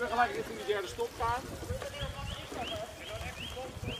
Tegelijk richting de derde stop gaan. Die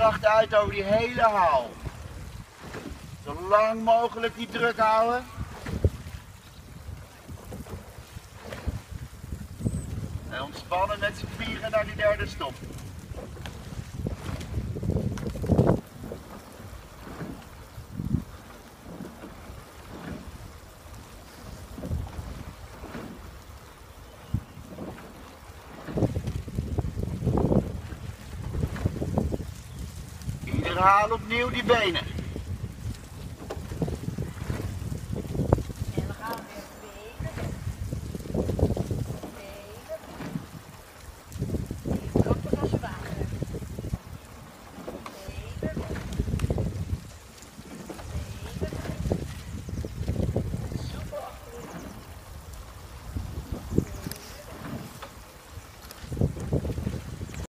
kracht uit over die hele haal. Zo lang mogelijk die druk houden. En ontspannen met z'n vieren naar die derde stop. Ieder haal opnieuw die benen.